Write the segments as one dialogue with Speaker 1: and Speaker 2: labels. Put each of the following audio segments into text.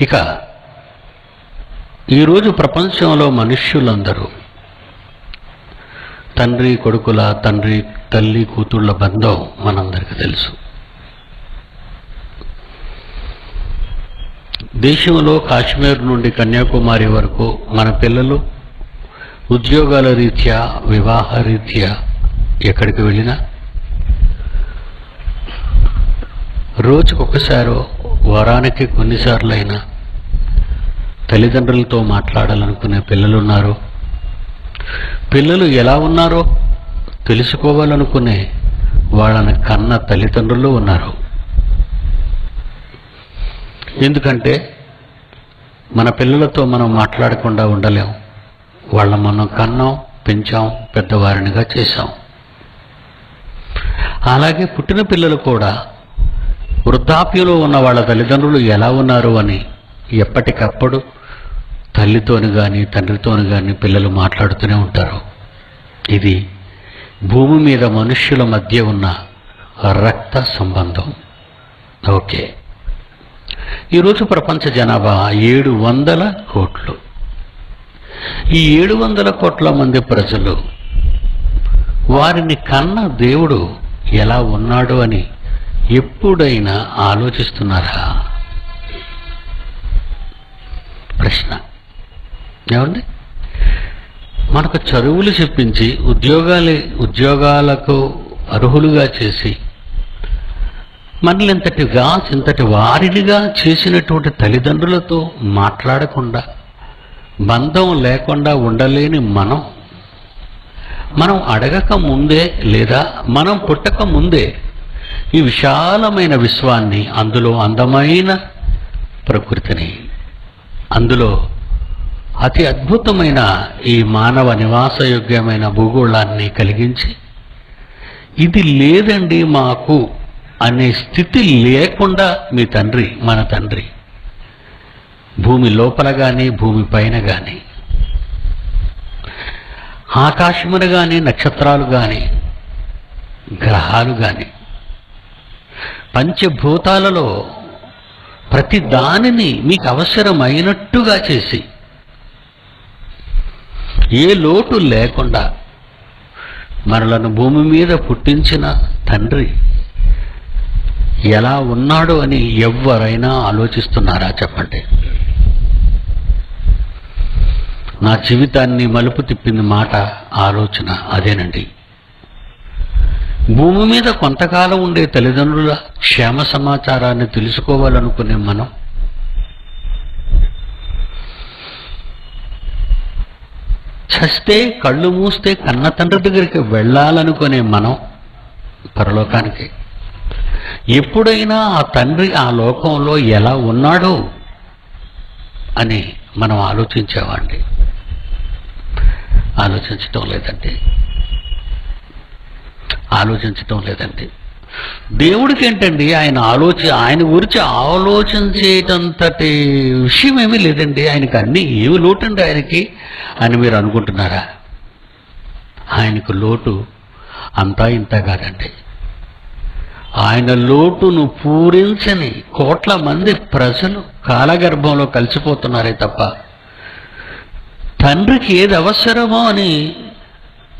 Speaker 1: ఇక ఈరోజు ప్రపంచంలో మనుష్యులందరూ తండ్రి కొడుకుల తండ్రి తల్లి కూతుళ్ళ బంధం మనందరికీ తెలుసు. దేశంలో కాశ్మీర్ నుండి కన్యాకుమారి వరకు మన పిల్లలు ఉద్యోగాల రీత్యా వివాహ రీత్యా ఎక్కడికి వెళ్ళినా రోజుకొకసారో వారానికి కొన్నిసార్లైనా తల్లిదండ్రులతో మాట్లాడాలనుకునే పిల్లలు ఉన్నారు పిల్లలు ఎలా ఉన్నారో తెలుసుకోవాలనుకునే వాళ్ళని కన్న తల్లిదండ్రులు ఉన్నారు. ఎందుకంటే మన పిల్లలతో మనం మాట్లాడకుండా ఉండలేం. వాళ్ళ మనం కన్నాం పెంచాం పెద్దవారినిగా చేశాం. అలాగే పుట్టిన పిల్లలు కూడా వృద్ధాప్యంలో ఉన్న వాళ్ళ తల్లిదండ్రులు ఎలా ఉన్నారు అని ఎప్పటికప్పుడు తల్లితోని కానీ తండ్రితోని కానీ పిల్లలు మాట్లాడుతూనే ఉంటారు. ఇది భూమి మీద మనుష్యుల మధ్య ఉన్న రక్త సంబంధం. ఓకే. ఈరోజు ప్రపంచ జనాభా ఏడు వందల కోట్లు. ఈ ఏడు వందల కోట్ల మంది ప్రజలు వారిని కన్న దేవుడు ఎలా ఉన్నాడు అని ఎప్పుడైనా ఆలోచిస్తున్నారా? ప్రశ్న. ఏమండి? మనకు చదువులు చెప్పించి ఉద్యోగాలు ఉద్యోగాలకు అర్హులుగా చేసి మనల్ని ఇంతటిగా ఇంతటి వారినిగా చేసినటువంటి తల్లిదండ్రులతో మాట్లాడకుండా బంధం లేకుండా ఉండలేని మనం మనం అడగక ముందే లేదా మనం పుట్టక ముందే ఈ విశాలమైన విశ్వాన్ని అందులో అందమైన ప్రకృతిని అందులో అతి అద్భుతమైన ఈ మానవ నివాసయోగ్యమైన భూగోళాన్ని కలిగించి ఇది లేదండి మాకు అనే స్థితి లేకుండా మీ తండ్రి మన తండ్రి. భూమి లోపల కానీ భూమి పైన కానీ ఆకాశమున కానీ నక్షత్రాలు కానీ గ్రహాలు కానీ పంచభూతాలలో ప్రతి దానిని మీకు అవసరమైనట్టుగా చేసి ఏ లోటు లేకుండా మనలను భూమి మీద పుట్టించిన తండ్రి ఎలా ఉన్నాడు అని ఎవరైనా ఆలోచిస్తున్నారా చెప్పండి? నా జీవితాన్ని మలుపు తిప్పింది మాట ఆలోచన అదేనండి. భూమి మీద కొంతకాలం ఉండే తల్లిదండ్రుల క్షేమ సమాచారాన్ని తెలుసుకోవాలనుకునే మనం. చస్తే కళ్ళు మూస్తే కన్న తండ్రి దగ్గరికి వెళ్ళాలనుకునే మనం పరలోకానికి. ఎప్పుడైనా ఆ తండ్రి ఆ లోకంలో ఎలా ఉన్నాడో అని మనం ఆలోచించామండి ఆలోచించటం లేదండి. ఆలోచించటం లేదండి. దేవుడికి ఏంటండి ఆయన ఆలోచి ఆయన గురించి ఆలోచించేటంతటి విషయం ఏమీ లేదండి. ఆయనకు అన్ని ఏమి లోటండి ఆయనకి అని మీరు అనుకుంటున్నారా? ఆయనకు లోటు అంతా ఇంత కాదండి. ఆయన లోటును పూరించని కోట్ల మంది ప్రజలు కాలగర్భంలో కలిసిపోతున్నారే తప్ప తండ్రికి ఏది అవసరమో అని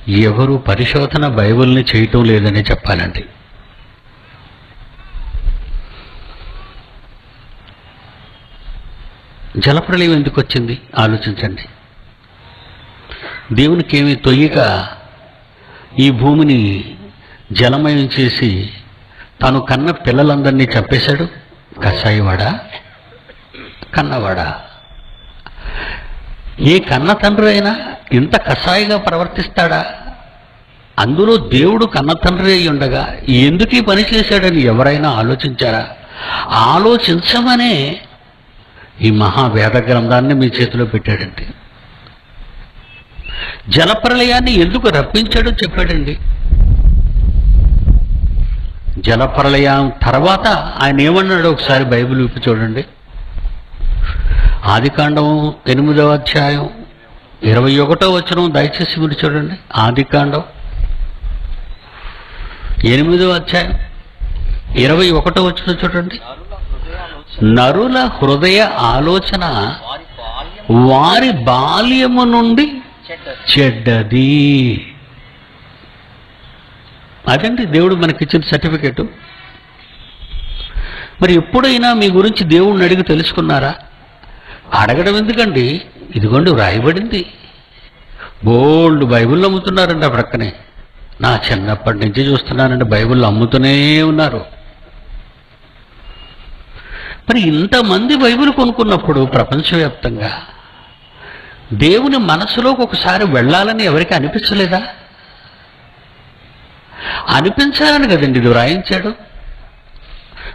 Speaker 1: ఎవరు పరిశోధన బైబిల్ని చేయటం లేదని చెప్పాలండి జలప్రళయం ఎందుకు వచ్చింది? ఆలోచించండి. దేవునికి ఏమి తొయ్యక ఈ భూమిని జలమయం చేసి తాను కన్న పిల్లలందరినీ చంపేశాడు. కషాయివాడా? కన్నవాడా? ఏ కన్న తండ్రి అయినా ఇంత కషాయిగా ప్రవర్తిస్తాడా? అందులో దేవుడు కన్న తండ్రి అయి ఉండగా ఎందుకు ఈ పని చేశాడని ఎవరైనా ఆలోచించారా? ఆలోచించమనే ఈ మహావేద గ్రంథాన్ని మీ చేతిలో పెట్టాడండి. జలప్రలయాన్ని ఎందుకు రప్పించాడో చెప్పాడండి. జలప్రలయం తర్వాత ఆయన ఏమన్నాడు ఒకసారి బైబిల్ విప్పి చూడండి. ఆదికాండం ఎనిమిదవ అధ్యాయం ఇరవై ఒకటో వచనం దయచేసి మీరు చూడండి. ఆదికాండం ఎనిమిదో అధ్యాయం. ఇరవై ఒకటో వచ్చిన చూడండి. నరుల హృదయ ఆలోచన
Speaker 2: వారి
Speaker 1: బాల్యము నుండి చెడ్డది. అదండి దేవుడు మనకిచ్చిన సర్టిఫికెట్. మరి ఎప్పుడైనా మీ గురించి దేవుడిని అడిగి తెలుసుకున్నారా? అడగడం ఎందుకండి? ఇదిగోండి వ్రాయబడింది. బోల్డ్ బైబుల్ అమ్ముతున్నారండి ఆ ప్రక్కనే. నా చిన్నప్పటి నుంచి చూస్తున్నానండి. బైబిల్ అమ్ముతూనే ఉన్నారు. మరి ఇంతమంది బైబిల్ కొనుక్కున్నప్పుడు ప్రపంచవ్యాప్తంగా దేవుని మనసులోకి ఒకసారి వెళ్ళాలని ఎవరికి అనిపించలేదా? అనిపించాలని కదండి ఇది వ్రాయించాడు.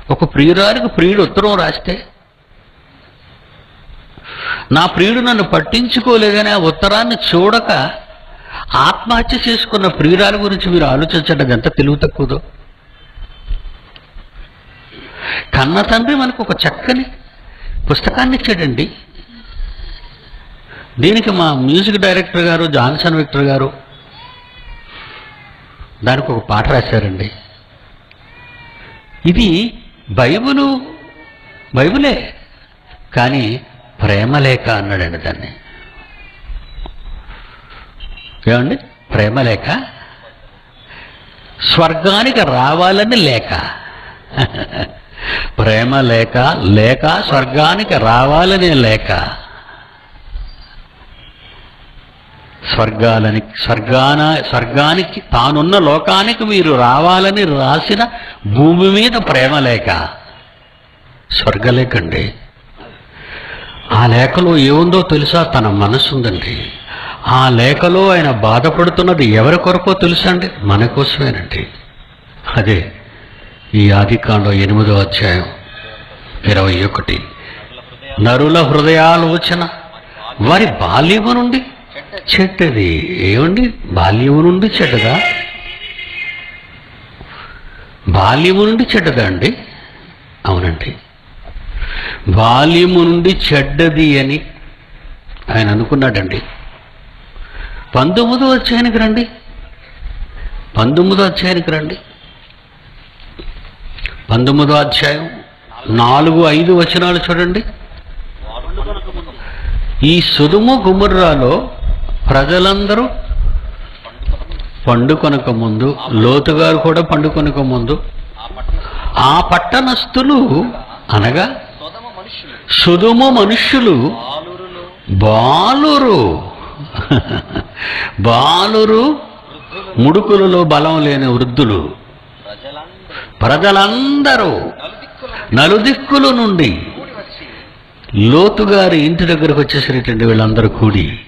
Speaker 1: ఒక ప్రియురానికి ప్రియుడు ఉత్తరం రాస్తే నా ప్రియుడు నన్ను పట్టించుకోలేదని ఆ ఉత్తరాన్ని చూడక ఆత్మహత్య చేసుకున్న ప్రియురాల గురించి మీరు ఆలోచించండి అది ఎంత తెలివి తక్కువదో. కన్న తండ్రి మనకు ఒక చక్కని పుస్తకాన్ని ఇచ్చాడండి. దీనికి మా మ్యూజిక్ డైరెక్టర్ గారు జాన్సన్ విక్టర్ గారు దానికి ఒక పాట రాశారండి. ఇది బైబులు బైబులే కానీ ప్రేమలేఖ అన్నాడండి దాన్ని. ఏమండి? ప్రేమలేఖ స్వర్గానికి రావాలని లేక? ప్రేమ లేక లేక స్వర్గానికి రావాలనే లేక? స్వర్గాలని స్వర్గాన స్వర్గానికి తానున్న లోకానికి మీరు రావాలని రాసిన భూమి మీద ప్రేమ లేక? స్వర్గలేకండి ఆ లేఖలో ఏముందో తెలుసా? తన మనసు ఉందండి ఆ లేఖలో ఆయన బాధపడుతున్నది ఎవరి కొరకో తెలుసండి? మన కోసమేనండి. అదే ఈ ఆదికాండం ఎనిమిదో అధ్యాయం ఇరవై ఒకటి. నరుల హృదయాలోచన. వారి బాల్యము నుండి చెడ్డది. ఏమండి? బాల్యము నుండి చెడ్డదా? బాల్యము నుండి చెడ్డదా అండి? అవునండి. బాల్యము నుండి చెడ్డది అని ఆయన అనుకున్నాడండి. పంతొమ్మిదో అధ్యాయానికి రండి. పంతొమ్మిదో అధ్యాయానికి రండి. పంతొమ్మిదో అధ్యాయం నాలుగు ఐదు వచనాలు చూడండి. ఈ సుదుము గుముర్రాలో ప్రజలందరూ పండుకొనక ముందు లోతుగారు కూడా పండుకొనక ముందు
Speaker 2: ఆ
Speaker 1: పట్టణస్థులు అనగా
Speaker 2: సొదమ మనుషులు
Speaker 1: సుదుము మనుష్యులు. బాలురు. బాలురు ముడుకులలో బలం లేని వృద్ధులు.
Speaker 2: ప్రజలందరూ నలుదిక్కుల
Speaker 1: నుండి లోతుగారి ఇంటి దగ్గరకు వచ్చేసరిటండి వీళ్ళందరూ కూడి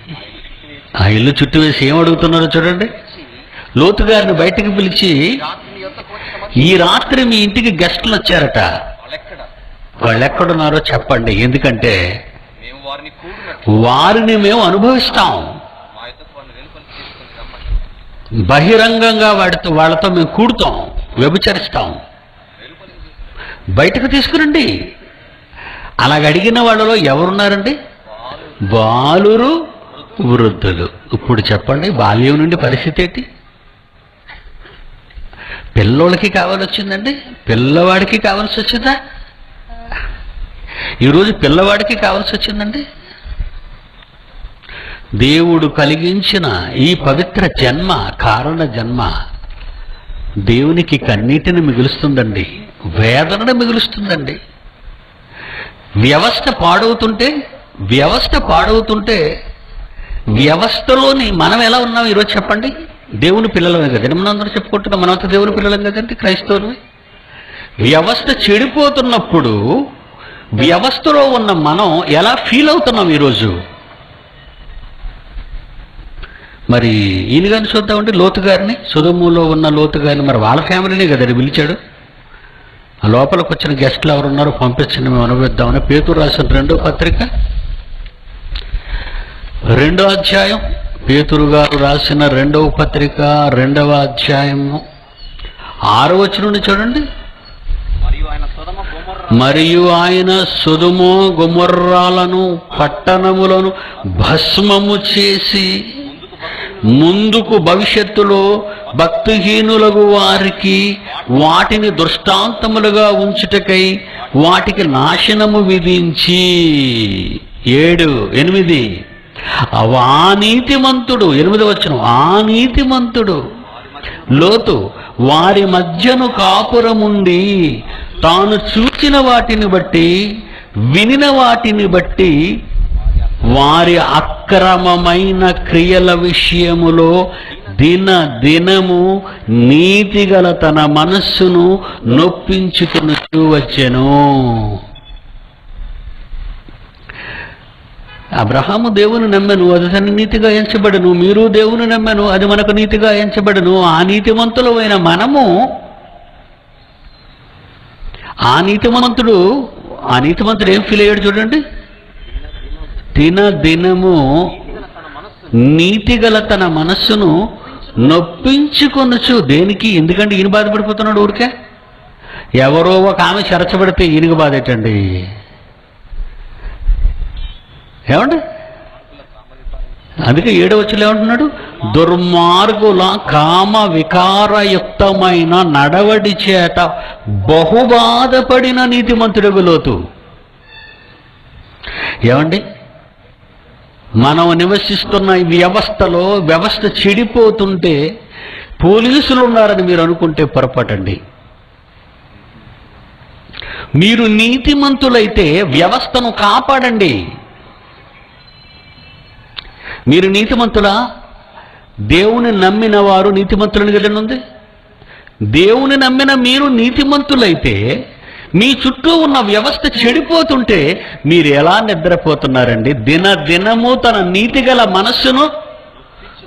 Speaker 1: ఆ ఇల్లు చుట్టూ వేసి ఏం అడుగుతున్నారో చూడండి. లోతుగారిని బయటికి పిలిచి ఈ రాత్రి మీ ఇంటికి గెస్టులు వచ్చారట.
Speaker 2: వాళ్ళెక్కడ?
Speaker 1: వాళ్ళు ఎక్కడున్నారో చెప్పండి. ఎందుకంటే
Speaker 2: వారిని
Speaker 1: మేము అనుభవిస్తాం. బహిరంగంగా వాడితో వాళ్ళతో మేము కూడుతాం వ్యభిచరిస్తాం. బయటకు తీసుకురండి. అలాగ అడిగిన వాళ్ళలో ఎవరున్నారండి? బాలురు వృద్ధులు. ఇప్పుడు చెప్పండి బాల్యం నుండి పరిస్థితి ఏంటి? పిల్లోళ్ళకి కావాల్సి వచ్చిందండి పిల్లవాడికి కావాల్సి వచ్చిందా? ఈరోజు పిల్లవాడికి కావాల్సి వచ్చిందండి? దేవుడు కలిగించిన ఈ పవిత్ర జన్మ కారణ జన్మ దేవునికి కన్నీటిని మిగులుస్తుందండి వేదనను మిగులుస్తుందండి. వ్యవస్థ పాడవుతుంటే వ్యవస్థ పాడవుతుంటే వ్యవస్థలోని మనం ఎలా ఉన్నాం ఈరోజు చెప్పండి? దేవుని పిల్లలమే కదండి మనం అందరూ చెప్పుకుంటున్నాం. మనంతా దేవుని పిల్లలం కదండి క్రైస్తవులమే. వ్యవస్థ చెడిపోతున్నప్పుడు వ్యవస్థలో ఉన్న మనం ఎలా ఫీల్ అవుతున్నాం ఈరోజు? మరి ఈయన గారిని చూద్దామంటే లోతు గారిని. సుధములో ఉన్న లోతు గారిని మరి వాళ్ళ ఫ్యామిలీనే కదండి పిలిచాడు. ఆ లోపలికి వచ్చిన గెస్టులు ఎవరున్నారో పంపించండి మేము అనుభవిద్దామని. పేతురు రాసిన రెండో పత్రిక రెండో అధ్యాయం. పేతురు గారు రాసిన రెండవ పత్రిక రెండవ అధ్యాయము. ఆరు వచ్చిన నుండి చూడండి.
Speaker 2: మరియు ఆయన సొదమ
Speaker 1: సుదుము గుమర్రాలను పట్టణములను భస్మము చేసి ముందుకు భవిష్యత్తులో భక్తిహీనులకు వారికి వాటిని దృష్టాంతములుగా ఉంచుటకై వాటికి నాశనము విధించి. ఏడు ఎనిమిది. అవ ఆ నీతిమంతుడు ఎనిమిది వచ్చిన ఆ నీతిమంతుడు లోతు వారి మధ్యను కాపురముండి తాను చూచిన వాటిని బట్టి వినిన వాటిని బట్టి వారి అక్రమమైన క్రియల విషయములో దిన దినము నీతిగల తన మనస్సును నొప్పించుకుని వచ్చెను. అబ్రహాము దేవుని నమ్మెను అది తన నీతిగా ఎంచబడను మీరు దేవుని నమ్మెను అది మనకు నీతిగా ఎంచబడను. ఆ నీతిమంతులమైన మనము ఆ నీతిమంతుడు ఆ నీతిమంతుడు ఏం ఫీల్ అయ్యాడు చూడండి? దినదినము నీతిగల తన మనస్సును నొప్పించుకొనొచ్చు దేనికి? ఎందుకంటే ఈయన బాధపడిపోతున్నాడు ఊరికే. ఎవరో ఒక ఆమె చెరచబడితే ఈయనకు బాధేటండి ఏమండి? అందుకే ఏడవచ్చులు ఏమంటున్నాడు? దుర్మార్గుల కామ వికారయుక్తమైన నడవడి చేత బహుబాధపడిన మంత్రుడు లోతు. ఏమండి? మనం నివసిస్తున్న ఈ వ్యవస్థలో వ్యవస్థ చెడిపోతుంటే పోలీసులు ఉన్నారని మీరు అనుకుంటే పొరపాటండి. మీరు నీతిమంతులైతే వ్యవస్థను కాపాడండి. మీరు నీతిమంతులా? దేవుని నమ్మిన వారు నీతిమంతులని కదండి ఉంది? దేవుని నమ్మిన మీరు నీతిమంతులైతే మీ చుట్టూ ఉన్న వ్యవస్థ చెడిపోతుంటే మీరు ఎలా నిద్రపోతున్నారండి? దిన దినము తన నీతిగల మనస్సును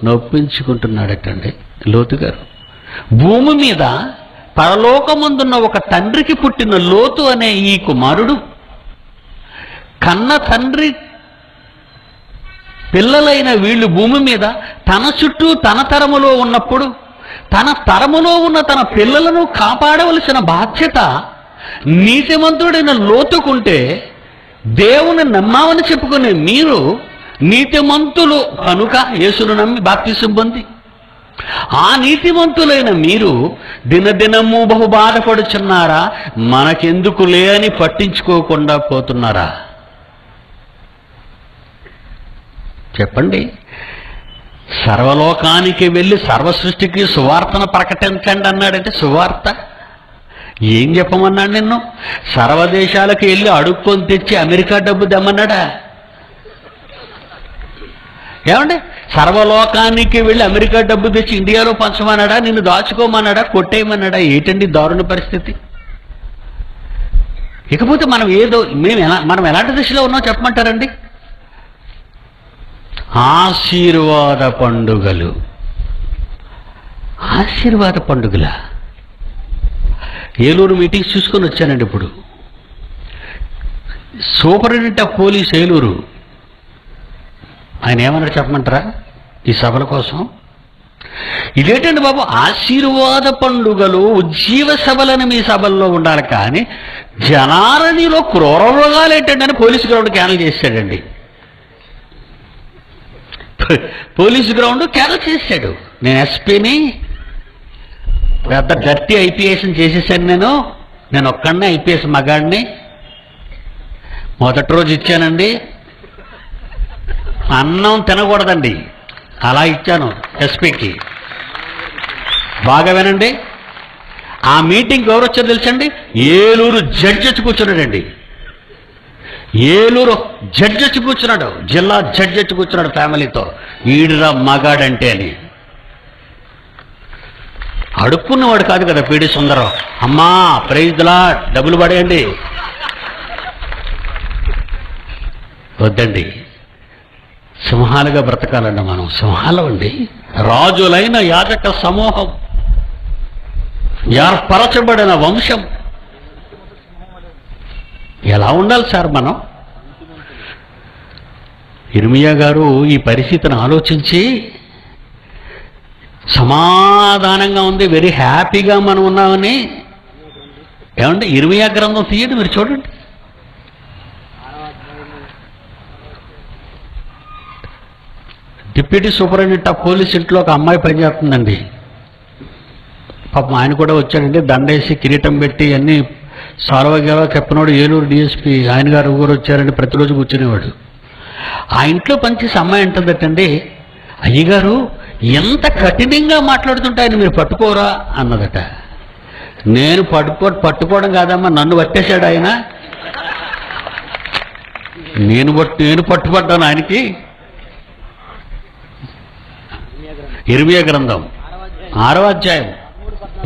Speaker 1: నొప్పించుకుంటున్నాడటండి లోతు గారు. భూమి మీద పరలోకమందున్న ఒక తండ్రికి పుట్టిన లోతు అనే ఈ కుమారుడు కన్న తండ్రి పిల్లలైన వీళ్ళు భూమి మీద తన చుట్టూ తన తరములో ఉన్నప్పుడు తన తరములో ఉన్న తన పిల్లలను కాపాడవలసిన బాధ్యత నీతిమంతుడైన లోతుకుంటే దేవుని నమ్మామని చెప్పుకునే మీరు నీతిమంతులు కనుక యేసును నమ్మి బాప్తిసం పొంది. ఆ నీతిమంతులైన మీరు దినదినము బహు బాధపడుచున్నారా? మనకెందుకులే అని పట్టించుకోకుండా పోతున్నారా? చెప్పండి. సర్వలోకానికి వెళ్ళి సర్వ సృష్టికి సువార్తను ప్రకటించండి అన్నాడంటే సువార్త. ఏం చెప్పమన్నాడు నిన్ను? సర్వదేశాలకు వెళ్ళి అడుక్కొని తెచ్చి అమెరికా డబ్బు దమ్మన్నాడా ఏమండి? సర్వలోకానికి వెళ్ళి అమెరికా డబ్బు తెచ్చి ఇండియాలో పంచమన్నాడా? నిన్ను దాచుకోమన్నాడా? కొట్టేయమన్నాడా? ఏంటండి దారుణ పరిస్థితి? ఇకపోతే మనం ఏదో మేము ఎలా మనం ఎలాంటి దశలో ఉన్నాం చెప్పమంటారండి? ఆశీర్వాద పండుగలు. ఆశీర్వాద పండుగలా? ఏలూరు మీటింగ్స్ చూసుకొని వచ్చానండి ఇప్పుడు. Superintendent of police Eluru. ఆయన ఏమన్నారు చెప్పమంటారా? ఈ సభల కోసం. ఇదేంటండి బాబు ఆశీర్వాద పండుగలు ఉజ్జీవ సభలను మీ సభల్లో ఉండాలి కానీ జనారణిలో క్రూర మృగాలు ఏంటండి అని పోలీసు గ్రౌండ్ క్యానల్ చేశాడండి. పోలీసు గ్రౌండ్ క్యానల్ చేశాడు. నేను ఎస్పీని పెద్ద డర్టీ ఐపీఎస్ చేసేసాను నేను. నేను ఒక్కడనే ఐపీఎస్ మగాడిని. మొదటి రోజు ఇచ్చానండి. అన్నం తినకూడదండి. అలా ఇచ్చాను ఎస్పీకి బాగా వినండి. ఆ మీటింగ్ ఎవరు వచ్చారు తెలుసండి? ఏలూరు జడ్జి వచ్చి కూర్చున్నాడండి. ఏలూరు జడ్జి వచ్చి కూర్చున్నాడు. జిల్లా జడ్జి వచ్చి కూర్చున్నాడు ఫ్యామిలీతో. ఈడురా మగాడంటే అని. అడుక్కున్నవాడు కాదు కదా పీడి సుందరం. అమ్మా ప్రైజ్లా డబ్బులు పడేయండి. వద్దండి. సింహాలుగా బ్రతకాలండి మనం. సింహాలం అండి. రాజులైన యాజక సమూహం. ఏర్పరచబడిన వంశం. ఎలా ఉండాలి సార్ మనం? ఇర్మియా గారు ఈ పరిస్థితిని ఆలోచించి సమాధానంగా ఉంది. వెరీ హ్యాపీగా మనం ఉన్నామని. ఏమంటే ఇరవై గ్రంథం తీయండి మీరు చూడండి. డిప్యూటీ సూపరింటెండెంట్ ఆఫ్ పోలీస్ ఇంట్లో ఒక అమ్మాయి పనిచేస్తుందండి. పాపం ఆయన కూడా వచ్చాడండి. దండేసి కిరీటం పెట్టి అన్ని సాల్వగేవ కెప్పనోడు ఏలూరు డిఎస్పి ఆయన గారు ఊరు వచ్చారని ప్రతిరోజు కూర్చునేవాడు. ఆ ఇంట్లో పనిచేసే అమ్మాయి అంటుందటండి అయ్యగారు ఎంత కఠినంగా మాట్లాడుతుంటే ఆయన మీరు పట్టుకోరా అన్నదట. నేను పట్టుకో పట్టుకోవడం కాదమ్మా నన్ను పట్టేశాడు ఆయన. నేను పట్టు నేను పట్టుపడ్డాను ఆయనకి. ఇర్మియా గ్రంథం. ఆరో అధ్యాయం.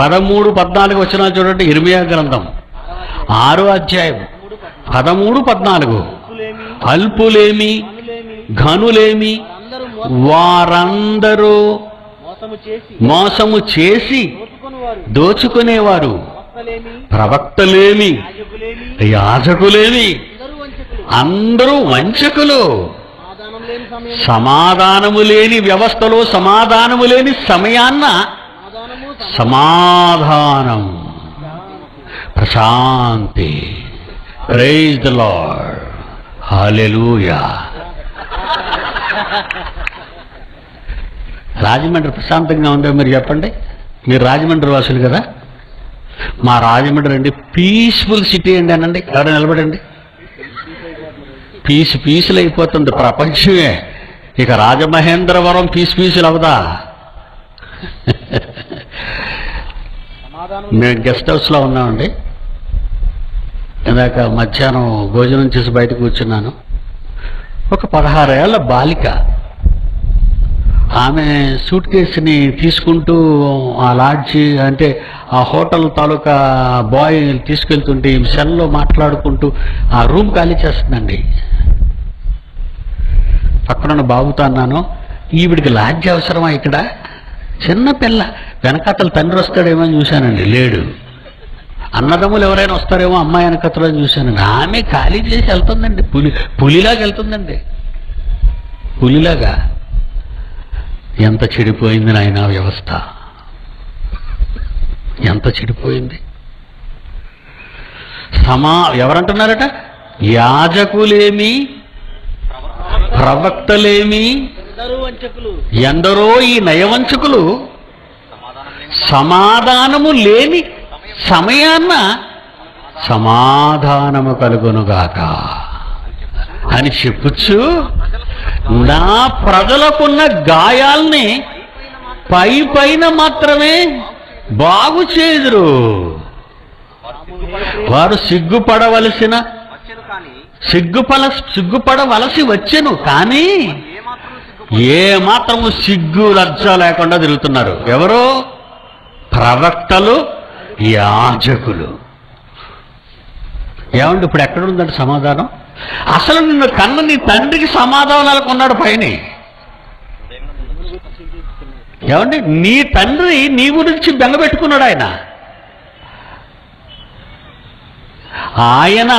Speaker 1: పదమూడు పద్నాలుగు వచ్చిన చూడండి. ఇర్మియా గ్రంథం. ఆరో అధ్యాయం. పదమూడు పద్నాలుగు. అల్పులేమి ఘనులేమి వారందరూ
Speaker 3: మోసము చేసి దోచుకొనివారు.
Speaker 1: ప్రవక్తలేమి?
Speaker 3: యాజకులేమి? అందరూ వంచకులు.
Speaker 1: సమాధానము లేని వ్యవస్థలో సమాధానము లేని సమయాన్న సమాధానం. Prashanti. Praise the lord hallelujah Rajahmundry ప్రశాంతంగా ఉందో మీరు చెప్పండి. మీరు రాజమండ్రి వాసులు కదా? మా రాజమండ్రి అండి పీస్ఫుల్ సిటీ అండి అనండి. ఎవరు నిలబడండి? పీస్ పీసులు అయిపోతుంది ప్రపంచమే. ఇక రాజమహేంద్రవరం పీస్ పీసులు అవదా మేము గెస్ట్ హౌస్లో ఉన్నామండి. ఇందాక మధ్యాహ్నం భోజనం చేసి బయట కూర్చున్నాను. ఒక పదహారేళ్ళ బాలిక. ఆమె సూట్ కేసుని తీసుకుంటూ ఆ లాడ్జి అంటే ఆ హోటల్ తాలూకా బాయ్ తీసుకెళ్తుంటే సెల్లో మాట్లాడుకుంటూ ఆ రూమ్ ఖాళీ చేస్తుందండి. పక్కన బాబుతో అన్నాను ఈవిడికి లాడ్జి అవసరమా ఇక్కడ? చిన్న పిల్ల వెనకాతల తండ్రి వస్తాడేమో అని చూశానండి లేడు. అన్నదమ్ములు ఎవరైనా వస్తారేమో అమ్మాయి వెనకతలో అని ఆమె ఖాళీ చేసి వెళ్తుందండి. పులి పులిలాగా వెళ్తుందండి. పులిలాగా. ఎంత చెడిపోయింది నాయన వ్యవస్థ. ఎంత చెడిపోయింది. సమా ఎవరంటున్నారట? యాజకులేమి? ప్రవక్తలేమి? ఎందరో ఈ నయవంచకులు. సమాధానము లేని సమయాన్న సమాధానము కలుగునుగాక. అని చెప్పుచ్చు నా ప్రజలకున్న గాయాల్ని పై పైన మాత్రమే బాగు చేదురు వారు సిగ్గుపడవలసిన సిగ్గుపల సిగ్గుపడవలసి వచ్చెను కానీ
Speaker 2: ఏ సిగ్గు
Speaker 1: ఏ మాత్రము సిగ్గు లజ్జ లేకుండా తిరుగుతున్నారు. ఎవరు? ప్రవక్తలు యాజకులు. ఏమండి ఇప్పుడు ఎక్కడ ఉందండి సమాధానం? అసలు నిన్ను కన్న నీ తండ్రికి సమాధానాలు కొన్నాడు పైన. ఏమండి నీ తండ్రి నీ గురించి బెంగపెట్టుకున్నాడు ఆయన. ఆయన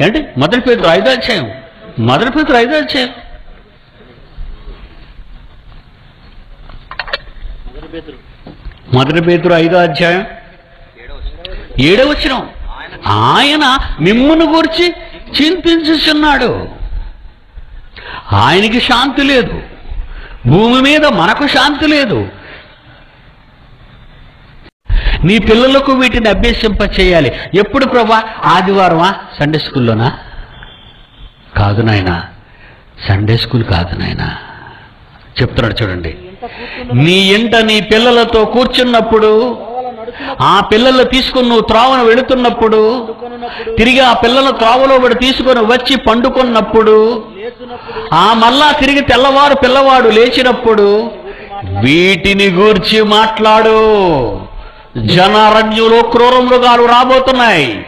Speaker 1: ఏంటి? మొదటి పేరు రాయుదాధ్యాయం మొదటి పేరు రాయుదాధ్యాయం
Speaker 3: మొదటి పేరు
Speaker 1: మొదటి పేతురు ఐదో అధ్యాయం.
Speaker 2: ఏడో
Speaker 1: వచ్చిన ఆయన మిమ్మను గురించి చింతించుచున్నాడు. ఆయనకి శాంతి లేదు. భూమి మీద మనకు శాంతి లేదు. నీ పిల్లలకు వీటిని అభ్యసింప చేయాలి ఎప్పుడు ప్రభా? ఆదివారమా? సండే స్కూల్లోనా? కాదు నాయనా. సండే స్కూల్ కాదు నాయనా. చెప్తున్నాడు చూడండి. నీ ఇంట నీ పిల్లలతో కూర్చున్నప్పుడు ఆ పిల్లలు తీసుకుని నువ్వు త్రావను వెళుతున్నప్పుడు తిరిగి ఆ పిల్లలు త్రావలో పడి తీసుకొని వచ్చి పండుకున్నప్పుడు ఆ మళ్ళా తిరిగి తెల్లవారు పిల్లవాడు లేచినప్పుడు వీటిని గూర్చి మాట్లాడు. జనారణ్యులు క్రూరములుగాలు రాబోతున్నాయి.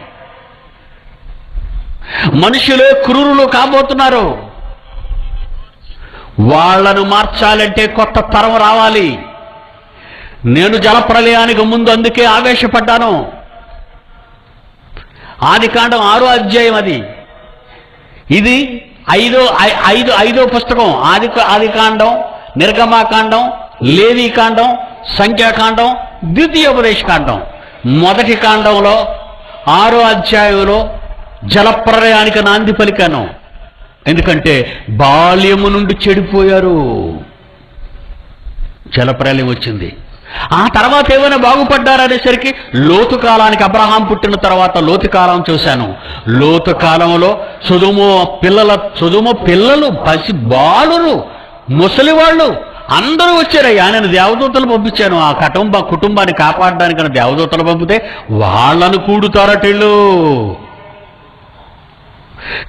Speaker 1: మనుషులే క్రూరులు కాబోతున్నారు. వాళ్ళను మార్చాలంటే కొత్త తరం రావాలి. నేను జలప్రలయానికి ముందు అందుకే ఆవేశపడ్డాను. ఆదికాండం ఆరో అధ్యాయం అది. ఇది ఐదో ఐ- ఐదు ఐదో పుస్తకం. ఆది ఆదికాండం నిర్గమాకాండం లేవీకాండం సంఖ్యాకాండం ద్వితీయోపదేశ కాండం. మొదటి కాండంలో ఆరో అధ్యాయంలో జలప్రలయానికి నాంది పలికాను. ఎందుకంటే బాల్యము నుండి చెడిపోయారు. జలప్రలయం వచ్చింది. ఆ తర్వాత ఏమైనా బాగుపడ్డారనేసరికి లోతు కాలానికి అబ్రహాం పుట్టిన తర్వాత లోతు కాలం చూశాను. లోతు కాలంలో సుదుము పిల్లల సుదుము పిల్లలు పసి బాలురు ముసలి వాళ్ళు అందరూ వచ్చారయ్యా నేను దేవదూతలు పంపించాను. ఆ కుటుంబ కుటుంబాన్ని కాపాడడానికి దేవదూతలు పంపితే వాళ్ళను కూడుతారటిళ్ళు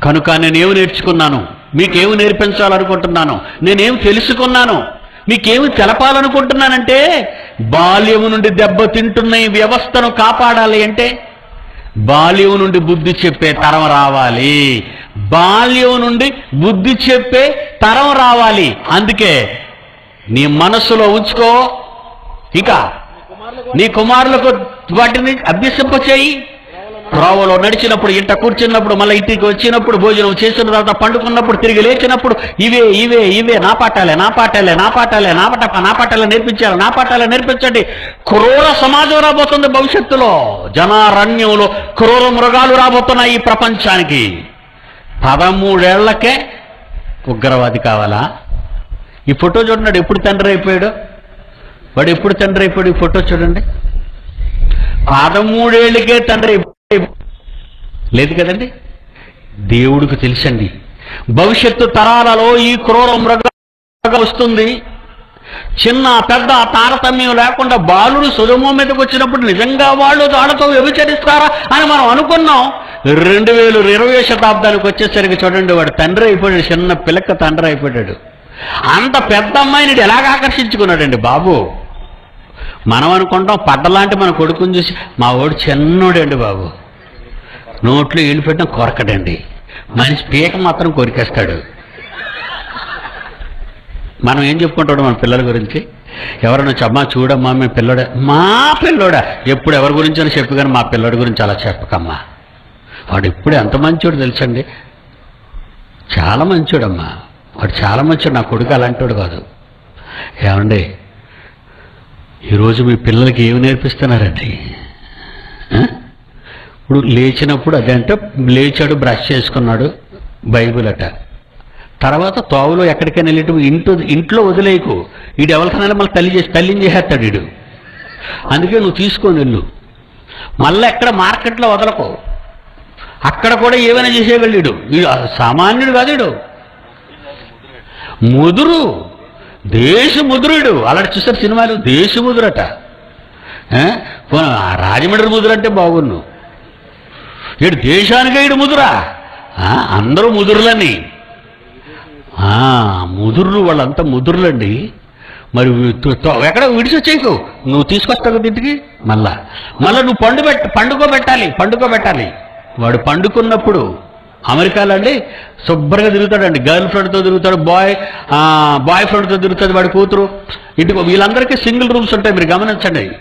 Speaker 1: కనుక నేనేమి నేర్చుకున్నాను? మీకేమి నేర్పించాలనుకుంటున్నాను? నేనేం తెలుసుకున్నాను? మీకేమి తెలపాలనుకుంటున్నానంటే బాల్యము నుండి దెబ్బతింటున్న ఈ వ్యవస్థను కాపాడాలి అంటే బాల్యం నుండి బుద్ధి చెప్పే తరం రావాలి. బాల్యం నుండి బుద్ధి చెప్పే తరం రావాలి. అందుకే నీ మనస్సులో ఉంచుకో. ఇక నీ కుమారులకు వాటిని అభ్యసింపచేయి. త్రోవలో నడిచినప్పుడు ఇంట కూర్చున్నప్పుడు మళ్ళీ ఇంటికి వచ్చినప్పుడు భోజనం చేసిన తర్వాత పండుకున్నప్పుడు తిరిగి లేచినప్పుడు ఇవే ఇవే ఇవే నా పాఠాలే నా పాఠాలే నా పాఠాలే నా పాట నా పాఠాలే నేర్పించాలి నా పాఠాలే నేర్పించండి. క్రూర సమాజం రాబోతుంది భవిష్యత్తులో. జనారణ్యంలో క్రూర మృగాలు రాబోతున్నాయి ఈ ప్రపంచానికి. పదమూడేళ్ళకే ఉగ్రవాది కావాలా? ఈ ఫోటో చూడండి ఎప్పుడు తండ్రి అయిపోయాడు? వాడు ఎప్పుడు తండ్రి అయిపోయాడు ఈ ఫోటో చూడండి. పదమూడేళ్ళకే తండ్రి అయిపోయాడు. లేదు కదండి? దేవుడికి తెలుసండి. భవిష్యత్తు తరాలలో ఈ క్రూర మృగ వస్తుంది. చిన్న పెద్ద తారతమ్యం లేకుండా బాలుడు సుధమో మీదకి వచ్చినప్పుడు నిజంగా వాళ్ళు దాడితో వ్యభిచరిస్తారా అని మనం అనుకున్నాం. రెండు వేలు ఇరవై శతాబ్దానికి వచ్చేసరికి చూడండి వాడు తండ్రి అయిపోయాడు చిన్న పిల్లక తండ్రి అయిపోయాడు. అంత పెద్ద అమ్మాయిని ఎలాగ ఆకర్షించుకున్నాడండి బాబు? మనం అనుకుంటాం పడ్డలాంటి మన కొడుకుని చూసి మా వాడు చిన్నోడండి బాబు. నోట్లో ఏళ్ళు పెట్టడం కొరకడండి. మనిషి పీక మాత్రం కొరికేస్తాడు. మనం ఏం చెప్పుకుంటాడు మన పిల్లల గురించి? ఎవరైనా వచ్చి అమ్మా చూడమ్మా మీ పిల్లడే. మా పిల్లోడా? ఎప్పుడు ఎవరి గురించి అని చెప్పు కానీ మా పిల్లడి గురించి అలా చెప్పకమ్మా. వాడు ఇప్పుడు ఎంత మంచోడు తెలుసండి? చాలా మంచోడమ్మా. వాడు చాలా మంచోడు. నా కొడుకు అలాంటివాడు కాదు. ఏమండి? ఈరోజు మీ పిల్లలకి ఏమి నేర్పిస్తున్నారండి? ఇప్పుడు లేచినప్పుడు అదే అంటే లేచాడు బ్రష్ చేసుకున్నాడు బైబిల్ అట. తర్వాత తోవలో ఎక్కడికైనా వెళ్ళేటప్పుడు ఇంట్లో ఇంట్లో వదిలేయకు. వీడు ఎవరికైనా మళ్ళీ తల్లి చేసి తల్లిని చేసేస్తాడు వీడు. అందుకే నువ్వు తీసుకొని వెళ్ళు. మళ్ళీ ఎక్కడ మార్కెట్లో వదలకు. అక్కడ కూడా ఏమైనా చేసేయగలడు వీడు. సామాన్యుడు కాదు ముదురు. దేశ ముదురుడు అలాంటి చూస్తారు సినిమాలు. దేశ ముదురట. రాజమండ్రి ముదురు అంటే బాగున్ను ఈడు దేశానికి ముదురా? అందరూ ముదురులని. ముదురులు వాళ్ళంతా ముదురులండి. మరి ఎక్కడ విడిచొచ్చేకు నువ్వు తీసుకొస్తావు ఇంటికి? మళ్ళా. మళ్ళా నువ్వు పండు పెట్ట పండుకోబెట్టాలి పండుకోబెట్టాలి. వాడు పండుకున్నప్పుడు అమెరికాలో అండి శుభ్రంగా తిరుగుతాడండి. గర్ల్ ఫ్రెండ్తో తిరుగుతాడు బాయ్ బాయ్ ఫ్రెండ్తో తిరుగుతుంది వాడి కూతురు. ఇంటికి వీళ్ళందరికీ సింగిల్ రూమ్స్ ఉంటాయి మీరు గమనించండి.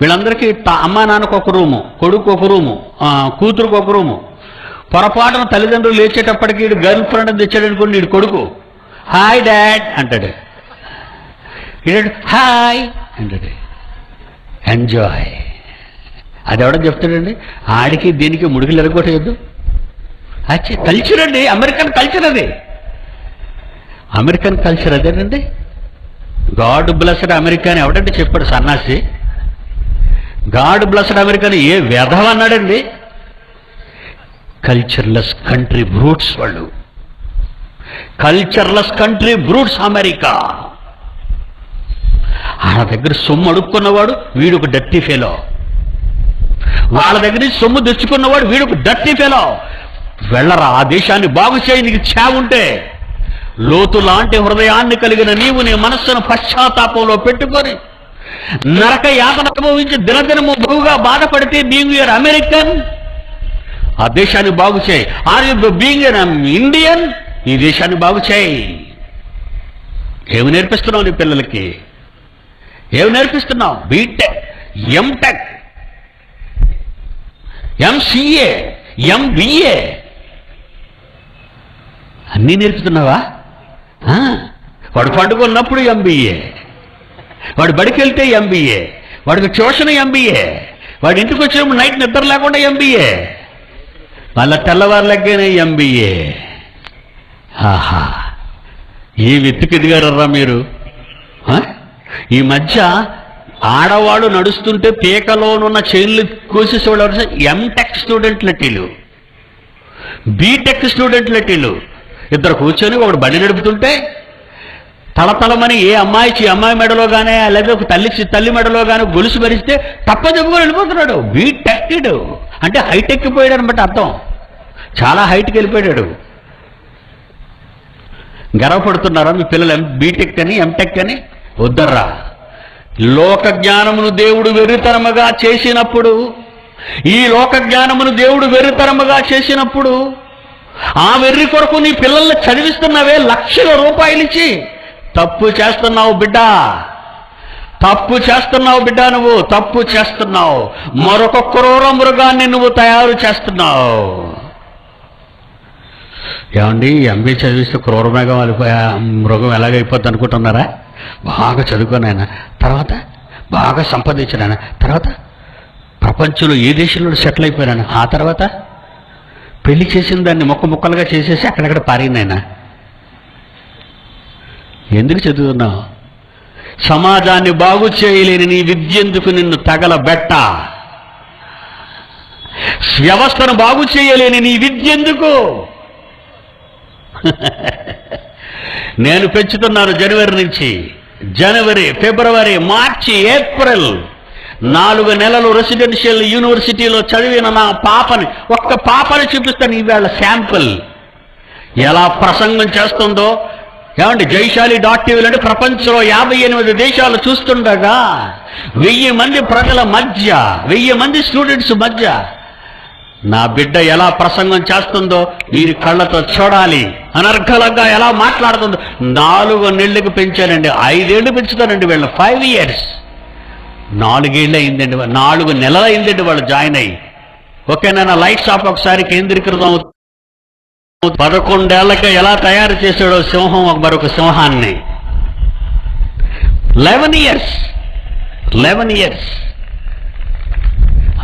Speaker 1: వీళ్ళందరికీ త- అమ్మా నాన్నకు ఒక రూము కొడుకు ఒక రూము కూతురుకు ఒక రూము. పొరపాటున తల్లిదండ్రులు లేచేటప్పటికి వీడు గర్ల్ ఫ్రెండ్ అని తెచ్చాడు అనుకోండి వీడు కొడుకు. హాయ్ డాడ్ అంటాడు. వీడాడు హాయ్ అంటాడు. ఎంజాయ్. అది ఎవడో చెప్తాడండి ఆడికి దీనికి ముడుగులు ఎరగొట్టేయద్దు. అచ్చే కల్చర్ అండి అమెరికన్ కల్చర్ అది. అమెరికన్ కల్చర్ అదేనండి. గాడ్ బ్లెస్డ్ అమెరికా అని ఎవడంటే చెప్పాడు సన్నాసి? గాడ్ బ్లస్డ్ అమెరికా అని ఏ వ్యధం అన్నాడండి? కల్చర్లెస్ కంట్రీ బ్రూట్స్ వాళ్ళు. Cultureless country brutes America. వాళ్ళ దగ్గర సొమ్ము అడుక్కున్నవాడు వీడు ఒక డర్టీ ఫెలో. వాళ్ళ దగ్గర సొమ్ము తెచ్చుకున్నవాడు వీడు ఒక డర్టీ ఫెలో. వెళ్ళరా ఆ దేశాన్ని బాగు చేయి నీకు చావుంటే లోతు లాంటి హృదయాన్ని కలిగిన నీవు నీ మనస్సును పశ్చాత్తాపంలో పెట్టుకొని నరక యాతన అనుభవించి దినదినము బహుగా బాధపడితే బీయింగ్ యూర్ అమెరికన్ ఆ దేశాన్ని బాగు చేయి. ఆర్ యు బీయింగ్ ఇండియన్ ఈ దేశాన్ని బాగు చేయి. ఏమి నేర్పిస్తున్నావు నీ పిల్లలకి? ఏమి నేర్పిస్తున్నావు? బీటెక్ ఎంటెక్ ఎంసీఏ ఎంబీఏ అన్నీ నేర్పుతున్నావా? ఆ, పండుగ ఉన్నప్పుడు ఎంబీఏ వాడు బడికి వెళ్తే ఎంబీఏ వాడికి ట్యూషన్ ఎంబీఏ వాడి ఇంటికి వచ్చినప్పుడు నైట్ నిద్ర లేకుండా ఎంబీఏ మళ్ళా తెల్లవారులగ్గానే ఎంబీఏ ఆహా. ఏ వెతికి ఎదిగారరా మీరు? ఆ? ఈ మధ్య ఆడవాళ్ళు నడుస్తుంటే పీకలోనున్న చైన్లు కోసేసేవాళ్ళు ఎంటెక్ స్టూడెంట్లు టీలు బీటెక్ స్టూడెంట్లు టీలు ఇద్దరు కూర్చొని ఒకడు బండి నడుపుతుంటే తలతలమని ఏ అమ్మాయి అమ్మాయి మెడలో కానీ లేదా ఒక తల్లి చి- తల్లి మెడలో కానీ గొలుసు భరిస్తే తప్పదెప్పుకొని వెళ్ళిపోతున్నాడు. బీటెక్కిడు. అంటే హైటెక్ పోయాడు అనమాట అర్థం. చాలా హైట్కి వెళ్ళిపోయాడు. గర్వపడుతున్నారా మీ పిల్లలు ఎం బీటెక్ అని ఎంటెక్ అని? వద్దర్రా. లోక జ్ఞానమును దేవుడు వెర్రితరముగా చేసినప్పుడు ఈ లోక జ్ఞానమును దేవుడు వెర్రితరముగా చేసినప్పుడు ఆ వెర్రి కొరకు నీ పిల్లల్ని చదివిస్తున్నవే లక్షల రూపాయలు ఇచ్చి తప్పు చేస్తున్నావు బిడ్డ. తప్పు చేస్తున్నావు బిడ్డ నువ్వు. తప్పు చేస్తున్నావు. మరొక క్రూర మృగాన్ని నువ్వు తయారు చేస్తున్నావు. ఏమండి ఎంబీ చదివిస్తే క్రూర మృగం వెళ్ళిపోయా మృగం ఎలాగైపోద్ది అనుకుంటున్నారా? బాగా చదువుకున్నాయన తర్వాత బాగా సంపాదించినాయన తర్వాత ప్రపంచంలో ఏ దేశంలో సెటిల్ అయిపోయాను ఆ తర్వాత పెళ్ళి చేసిన దాన్ని మొక్క ముక్కలుగా చేసేసి అక్కడక్కడ పారినాయన ఎందుకు చదువుతున్నావు సమాజాన్ని బాగు చేయలేని నీ విద్యందుకు నిన్ను తగలబెట్ట? వ్యవస్థను బాగు చేయలేని నీ విద్యందుకు నేను పెంచుతున్నాను జనవరి నుంచి. జనవరి ఫిబ్రవరి మార్చి ఏప్రిల్. నాలుగు నెలలు రెసిడెన్షియల్ యూనివర్సిటీలో చదివిన నా పాపని ఒక్క పాపని చూపిస్తాను ఈవేళ శాంపుల్. ఎలా ప్రసంగం చేస్తుందో ఏమండి జైశాలి డాట్ టీవీలు అంటే ప్రపంచంలో యాభై ఎనిమిది దేశాలు చూస్తుండగా వెయ్యి మంది ప్రజల మధ్య వెయ్యి మంది స్టూడెంట్స్ మధ్య నా బిడ్డ ఎలా ప్రసంగం చేస్తుందో మీరు కళ్ళతో చూడాలి. అనర్ఘలంగా ఎలా మాట్లాడుతుందో నాలుగు నెలలకు పెంచానండి ఐదేళ్ళు పెంచుతానండి వీళ్ళు ఫైవ్ ఇయర్స్ నాలుగేళ్ళు అయిందండి నాలుగు నెలలు అయిందండి వాళ్ళు జాయిన్ అయ్యి. ఓకేనా లైట్ షాప్ ఒకసారి కేంద్రీకృతం అవుతుంది. పదకొండేళ్ళకి ఎలా తయారు చేశాడో సింహం ఒక మరొక సింహాన్ని. లెవెన్ ఇయర్స్ లెవెన్ ఇయర్స్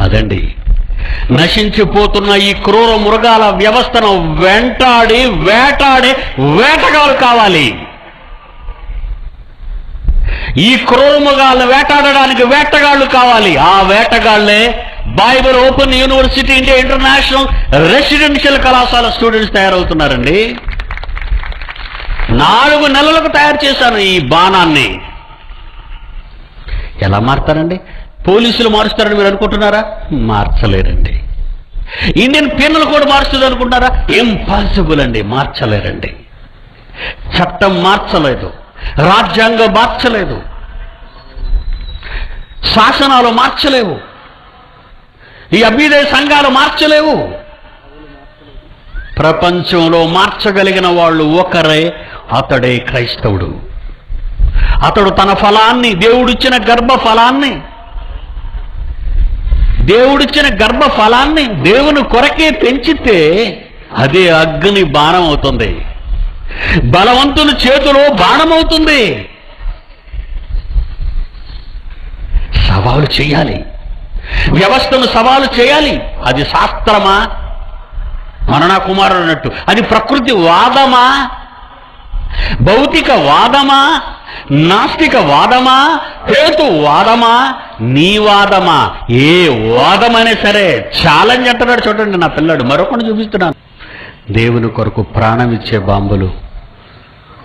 Speaker 1: అదండి. నశించిపోతున్న ఈ క్రూర మృగాల వ్యవస్థను వెంటాడి వేటాడి వేటగాళ్ళు కావాలి. ఈ క్రూర మృగాలను వేటాడడానికి వేటగాళ్ళు కావాలి. ఆ వేటగాళ్ళే Bible open university India international residential కళాశాల స్టూడెంట్స్ తయారవుతున్నారండి. నాలుగు నెలలకు తయారు చేశాను ఈ బాణాన్ని. ఎలా మారుతారండి? పోలీసులు మారుస్తారని మీరు అనుకుంటున్నారా? మార్చలేరండి. ఇండియన్ పీనల్ కూడా మారుస్తుంది అనుకుంటారా ఇంపాసిబుల్ అండి మార్చలేరండి. చట్టం మార్చలేదు రాజ్యాంగం మార్చలేదు శాసనాలు మార్చలేవు. ఈ అభ్యుదయ సంఘాలు మార్చలేవు. ప్రపంచంలో మార్చగలిగిన వాళ్ళు ఒకరే అతడే క్రైస్తవుడు. అతడు తన ఫలాన్ని దేవుడిచ్చిన గర్భ ఫలాన్ని దేవుడిచ్చిన గర్భ ఫలాన్ని దేవుని కొరకే పెంచితే అదే అగ్ని బాణం అవుతుంది. బలవంతుని చేతిలో బాణం అవుతుంది. సవాలు చేయాలి. వ్యవస్థను సవాలు చేయాలి. అది శాస్త్రమా? మననా కుమారుడు అన్నట్టు. అది ప్రకృతి వాదమా? భౌతిక వాదమా? నాస్తిక వాదమా? హేతు వాదమా? నీ వాదమా? ఏ వాదమనే సరే. ఛాలెంజ్ అంటున్నాడు చూడండి నా పిల్లాడు. మరొకటి చూపిస్తున్నాను. దేవుని కొరకు ప్రాణం ఇచ్చే బాంబులు.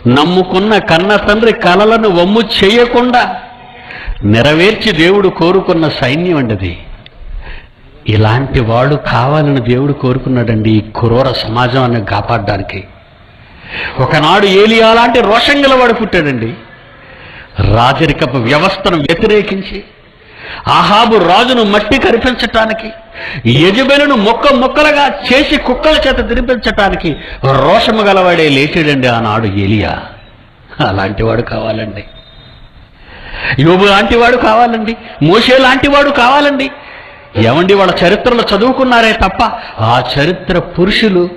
Speaker 1: నమ్ముకున్న కన్న తండ్రి కలలను వమ్ము చేయకుండా నెరవేర్చి దేవుడు కోరుకున్న సైన్యం అండి అది ఇలాంటి వాళ్ళు కావాలని దేవుడు కోరుకున్నాడండి ఈ క్రూర సమాజాన్ని కాపాడడానికి. ఒకనాడు ఏలియా లాంటి రోషం గలవాడు పుట్టాడండి. రాజరికపు వ్యవస్థను వ్యతిరేకించి ఆహాబు రాజును మట్టి కరిపించటానికి యజబెనును మొక్క మొక్కలుగా చేసి కుక్కల చేత తినిపించటానికి రోషము గలవాడే లేచాడండి ఆనాడు ఏలియా. అలాంటి వాడు కావాలండి. యోబు లాంటి వాడు కావాలండి మోషే లాంటి వాడు కావాలండి. ఏమండి వాళ్ళ చరిత్రలో చదువుకున్నారే తప్ప ఆ చరిత్ర పురుషులు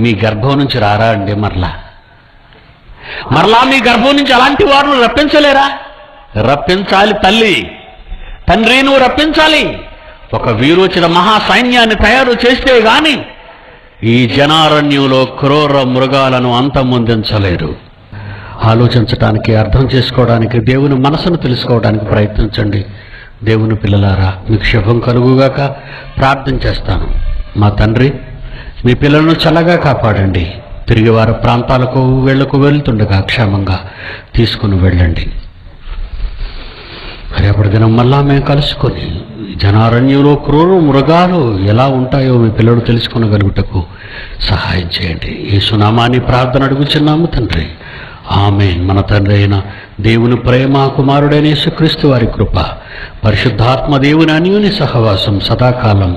Speaker 1: మీ గర్భం నుంచి రారా అండి మరలా? మరలా మీ గర్భం నుంచి అలాంటి వారిని రప్పించలేరా? రప్పించాలి తల్లి. తండ్రి నువ్వు రప్పించాలి. ఒక వీరోచిత మహా సైన్యాన్ని తయారు చేస్తే గాని ఈ జనారణ్యంలో క్రూర మృగాలను అంతమొందించలేరు. ఆలోచించడానికి అర్థం చేసుకోవడానికి దేవుని మనసును తెలుసుకోవడానికి ప్రయత్నించండి. దేవుని పిల్లలారా మీకు శుభం కలుగుగాక ప్రార్థన చేస్తాను. మా తండ్రి మీ పిల్లలను చల్లగా కాపాడండి. తిరిగి వారి ప్రాంతాలకు వెళ్ళకు వెళ్తుండగా క్షేమంగా తీసుకుని వెళ్ళండి. రేపటి దినం మళ్ళా మేము కలుసుకొని జనారణ్యంలో క్రూర మృగాలు ఎలా ఉంటాయో మీ పిల్లలు తెలుసుకునగలుగుటకు సహాయం చేయండి. ఈ సునామాని ప్రార్థన అడుగుచున్నాము తండ్రి. ఆమె మన తండ్రి అయిన దేవుని ప్రేమ కుమారుడైన యేసుక్రీస్తు వారి కృప పరిశుద్ధాత్మ దేవుని అన్యుని సహవాసం సదాకాలం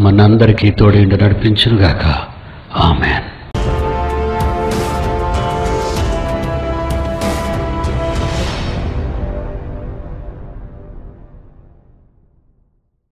Speaker 1: మనందరికీ తోడేండి నడిపించునుగాక. ఆమెన్.